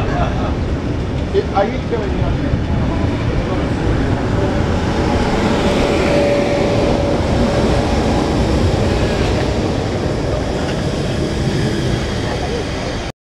Are you still in the